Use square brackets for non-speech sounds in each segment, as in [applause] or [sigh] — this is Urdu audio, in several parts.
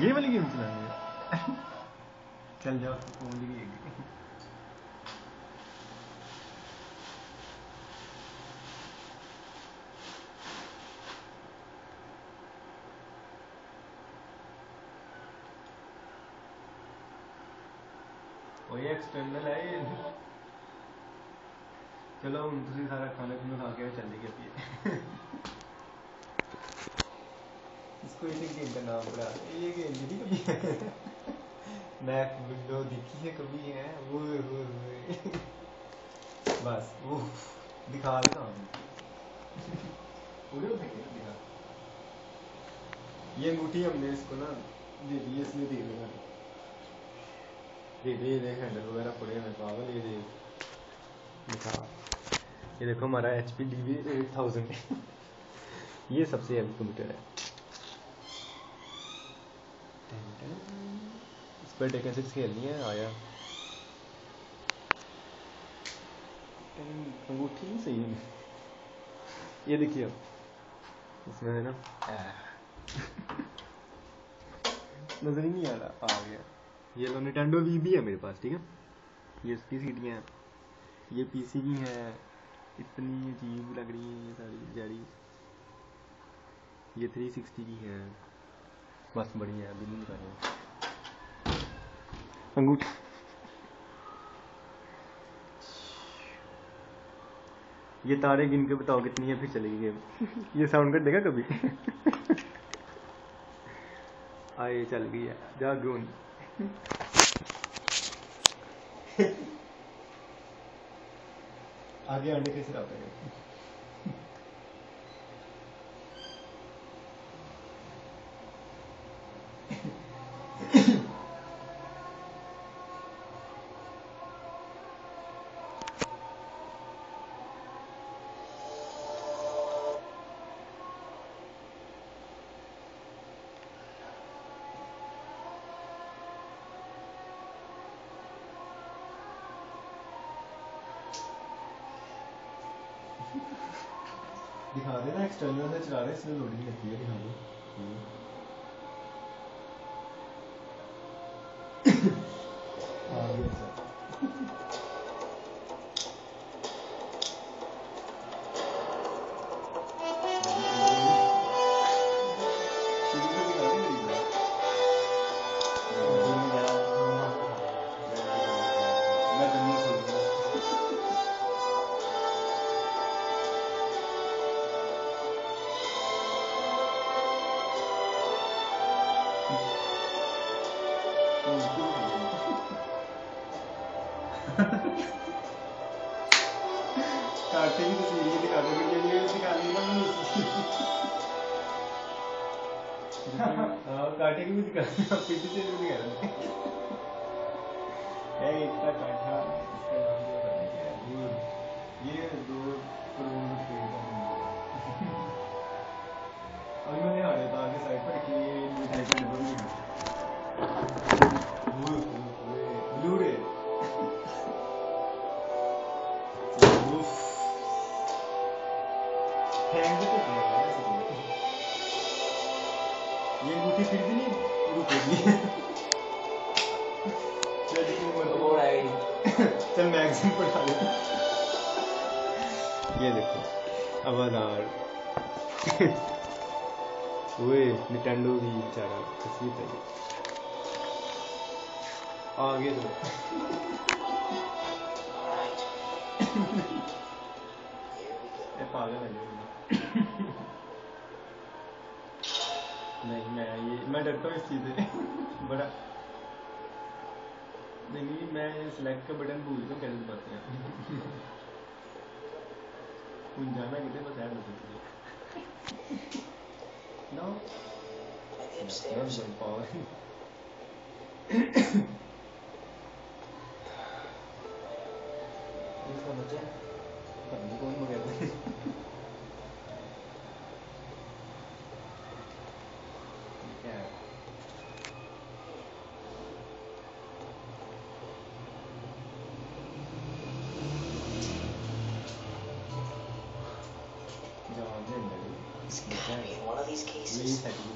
یہ والی گیم چلا رہے ہیں چل جاؤ فون لگے گی وہی ایکسٹرنل ہے یہ۔ چلو ہوں تھی سارا کھانا کھانا کھا کے چلے گئے۔ پیے اس کو ایک گیم کا نام پڑا یہ گیم نہیں کبھی نیک ونڈو دیکھی ہے کبھی ہے وہ بس وہ دکھا دیتا ہوں پورے دکھا یہ انگوٹھی ہم نے اس کو نا دے دی اس نے دے دیا دے دے دیکھ ہینڈل وغیرہ پڑے ہوئے پاگل یہ دے دکھا یہ دیکھو ہمارا H P D V eight thousand یہ سب سے ہیلپ کمپیوٹر ہے پر ٹیکن سکس کھیلنی ہے آیا انگوٹھی نہیں صحیح ہے یہ دیکھیے اس میں ہے نا نظر ہی نہیں آ رہا آ گیا یہ لو نٹینڈو وی بھی ہے میرے پاس ٹھیک ہے یہ اس کی سیٹیاں ہیں یہ پی سی کی ہیں اتنی عجیب لگ رہی ہیں یہ ساری جاری یہ تھری سکسٹی کی ہیں بس بڑی ہیں ابھی نہیں دکھا رہے انگوٹھی یہ تارے گن کے بتاؤ کتنی ہے پھر چلے گی گیم۔ یہ ساؤنڈ کر دے گا کبھی آئے چل گئی ہے۔ جا گون آگے آنے کیسے آتا ہے دکھا دینا ایکسٹرنل سے چلا رہے ہیں اس میں لوڈنگ لگتی ہے دکھا دو۔ کاٹے کی تصویر یہ دکھا دو کاٹے کی بھی دکھا دیا سے بھی دکھا رہے اے اتنا کاٹا یہ انگوٹھی پھر بھی نہیں رکے گی چل میگزین پڑھا لے یہ دیکھو آوازار وہ نٹینڈو بھی بیچارہ تصویر پہ آگے تو پاگل ہے یہ۔ نہیں میں یہ میں ڈرتا ہوں اس چیز سے بڑا نہیں نہیں میں سلیکٹ کا بٹن بھول تو کیسے دباتے ہیں کون جانا کتنے بس ایڈ ہو سکتی ہے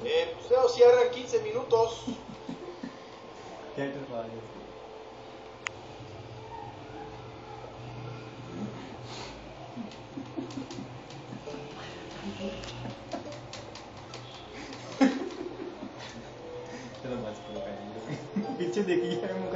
Eh, pues no, cierra en 15 minutos. [laughs] [laughs] Pinche de aquí ya me